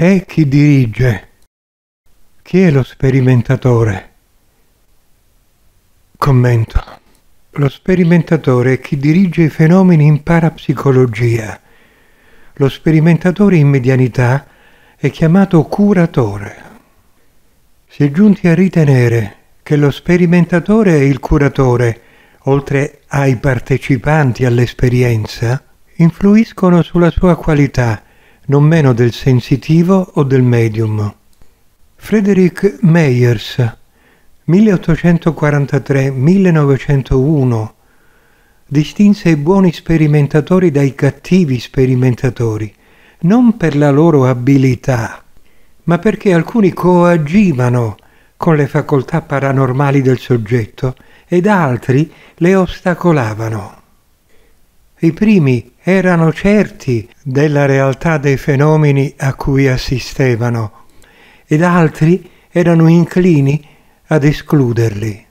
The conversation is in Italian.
è chi dirige. Chi è lo sperimentatore? Commento. Lo sperimentatore è chi dirige i fenomeni in parapsicologia. Lo sperimentatore in medianità è chiamato curatore. Si è giunti a ritenere che lo sperimentatore e il curatore, oltre ai partecipanti all'esperienza, influiscono sulla sua qualità, non meno del sensitivo o del medium. Friedrich Meyers, 1843-1901, distinse i buoni sperimentatori dai cattivi sperimentatori, non per la loro abilità, ma perché alcuni coagivano con le facoltà paranormali del soggetto ed altri le ostacolavano. I primi erano certi della realtà dei fenomeni a cui assistevano ed altri erano inclini ad escluderli.